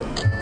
you